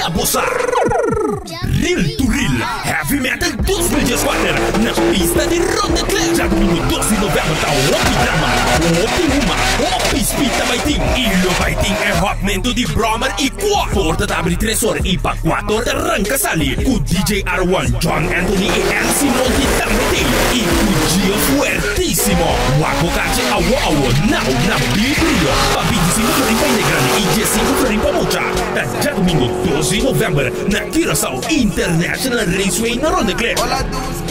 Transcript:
abusar. Real to Real Heavy Metal 2014 na pista de Ronda já domingo 12 de novembro tá o Opi Drama. Opi Uma Opi Speed também tem Ilho vai ter. É rockmento de Bromer e Qua Porta da abre 3 horas e para 4 horas arranca sali o DJ R1 John Anthony e MC Monty também tem. E o dia fuertíssimo Waco Cache Awo Awo Now na Biblia domingo 12 de novembro na Curaçao International Raceway na Olá, dos